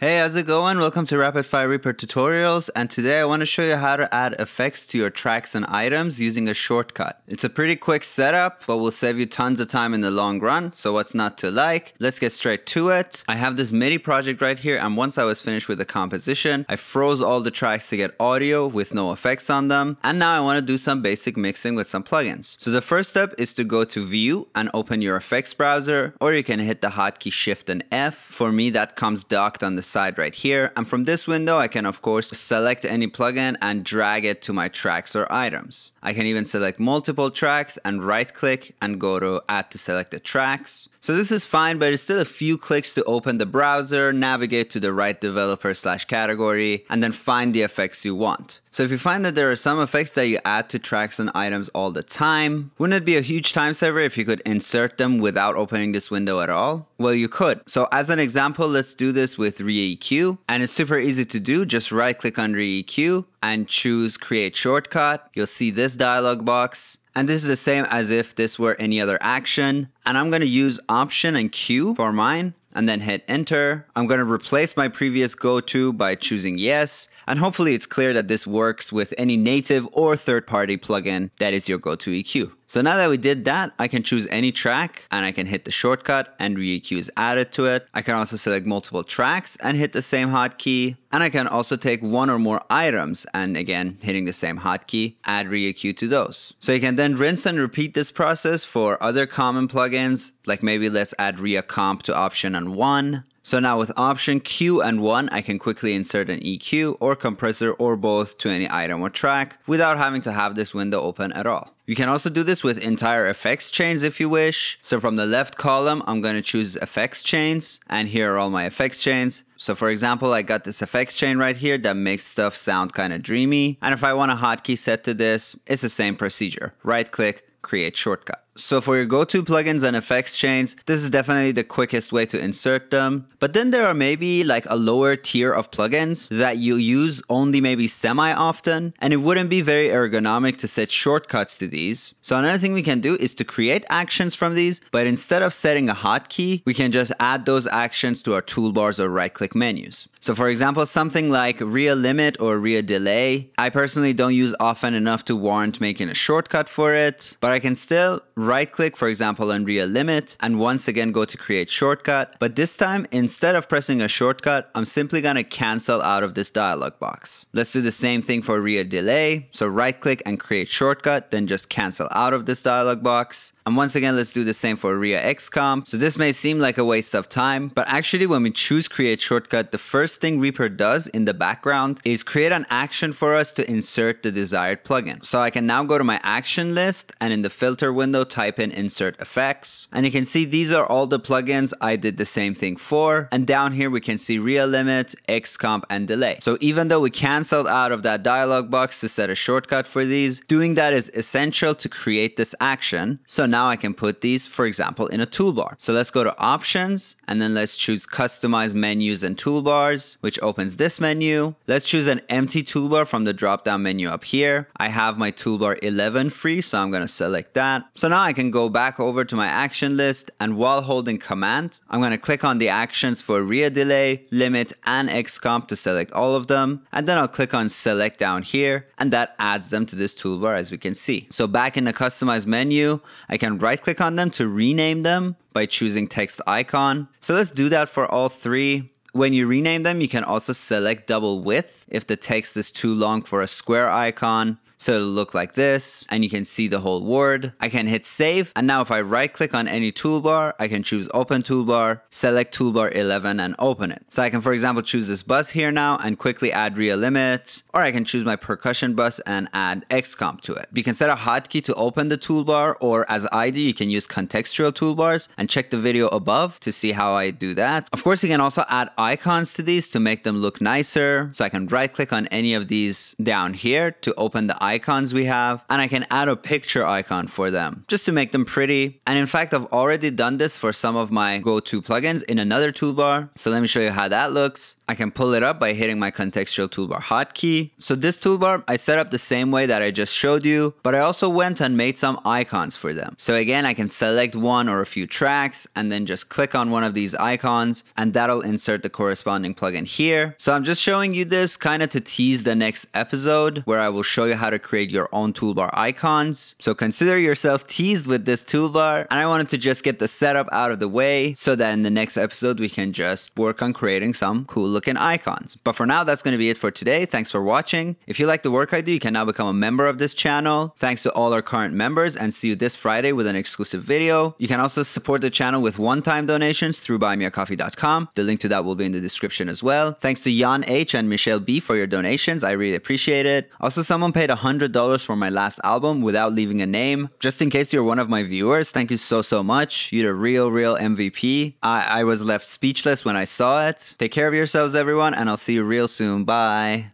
Hey, how's it going? Welcome to Rapid Fire Reaper Tutorials, and today I want to show you how to add effects to your tracks and items using a shortcut. It's a pretty quick setup, but will save you tons of time in the long run, so what's not to like? Let's get straight to it. I have this MIDI project right here, and once I was finished with the composition, I froze all the tracks to get audio with no effects on them, and now I want to do some basic mixing with some plugins. So the first step is to go to View and open your effects browser, or you can hit the hotkey Shift and F. For me, that comes docked on the side right here. And from this window, I can of course select any plugin and drag it to my tracks or items. I can even select multiple tracks and right click and go to add to selected tracks. So this is fine, but it's still a few clicks to open the browser, navigate to the right developer slash category, and then find the effects you want. So if you find that there are some effects that you add to tracks and items all the time, wouldn't it be a huge time saver if you could insert them without opening this window at all? Well, you could. So as an example, let's do this with ReaEQ, and it's super easy to do. Just right click on ReaEQ and choose create shortcut. You'll see this dialog box. And this is the same as if this were any other action. And I'm going to use option and Q for mine and then hit enter. I'm going to replace my previous go-to by choosing yes. And hopefully it's clear that this works with any native or third-party plugin that is your go-to EQ. So now that we did that, I can choose any track and I can hit the shortcut and ReaEQ is added to it. I can also select multiple tracks and hit the same hotkey. And I can also take one or more items and again, hitting the same hotkey, add ReaEQ to those. So you can then rinse and repeat this process for other common plugins, like maybe let's add ReaComp to option and one. So now with option Q and 1, I can quickly insert an EQ or compressor or both to any item or track without having to have this window open at all. You can also do this with entire effects chains if you wish. So from the left column, I'm going to choose effects chains and here are all my effects chains. So for example, I got this effects chain right here that makes stuff sound kind of dreamy. And if I want a hotkey set to this, it's the same procedure. Right click, create shortcut. So for your go-to plugins and effects chains, this is definitely the quickest way to insert them. But then there are maybe like a lower tier of plugins that you use only maybe semi-often, and it wouldn't be very ergonomic to set shortcuts to these. So another thing we can do is to create actions from these, but instead of setting a hotkey, we can just add those actions to our toolbars or right-click menus. So for example, something like ReaLimit or ReaDelay, I personally don't use often enough to warrant making a shortcut for it, but I can still right click, for example, on ReaLimit, and once again go to create shortcut. But this time, instead of pressing a shortcut, I'm simply gonna cancel out of this dialog box. Let's do the same thing for ReaDelay. So right click and create shortcut, then just cancel out of this dialog box. And once again, let's do the same for ReaXcomp. So this may seem like a waste of time, but actually when we choose create shortcut, the first thing Reaper does in the background is create an action for us to insert the desired plugin. So I can now go to my action list and in the filter window, type in insert effects. And you can see these are all the plugins I did the same thing for. And down here, we can see ReaLimit, Xcomp, and Delay. So even though we canceled out of that dialog box to set a shortcut for these, doing that is essential to create this action. So now I can put these, for example, in a toolbar. So let's go to options and then let's choose customize menus and toolbars, which opens this menu. Let's choose an empty toolbar from the drop down menu up here. I have my toolbar 11 free, so I'm going to select that. So now I can go back over to my action list and while holding command, I'm going to click on the actions for ReaDelay, Limit, and Xcomp to select all of them. And then I'll click on select down here and that adds them to this toolbar as we can see. So back in the customize menu, I can right click on them to rename them by choosing text icon. So let's do that for all three. When you rename them, you can also select double width if the text is too long for a square icon. So it'll look like this and you can see the whole word. I can hit save and now if I right click on any toolbar, I can choose open toolbar, select toolbar 11 and open it. So I can for example choose this bus here now and quickly add ReaLimit or I can choose my percussion bus and add Xcomp to it. You can set a hotkey to open the toolbar or as I do, you can use contextual toolbars and check the video above to see how I do that. Of course, you can also add icons to these to make them look nicer. So I can right click on any of these down here to open the icons we have, and I can add a picture icon for them just to make them pretty. And in fact, I've already done this for some of my go-to plugins in another toolbar. So let me show you how that looks. I can pull it up by hitting my contextual toolbar hotkey. So this toolbar, I set up the same way that I just showed you, but I also went and made some icons for them. So again, I can select one or a few tracks and then just click on one of these icons and that'll insert the corresponding plugin here. So I'm just showing you this kind of to tease the next episode where I will show you how to create your own toolbar icons. So consider yourself teased with this toolbar and I wanted to just get the setup out of the way so that in the next episode we can just work on creating some cool looking icons. But for now, that's going to be it for today. Thanks for watching. If you like the work I do, you can now become a member of this channel. Thanks to all our current members and see you this Friday with an exclusive video. You can also support the channel with one-time donations through buymeacoffee.com. The link to that will be in the description as well. Thanks to Jan H and Michelle B for your donations. I really appreciate it. Also, someone paid $100 for my last album without leaving a name. Just in case you're one of my viewers, thank you so, so much. You're a real, real MVP. I, I was left speechless when I saw it. Take care of yourselves, everyone, and I'll see you real soon. Bye.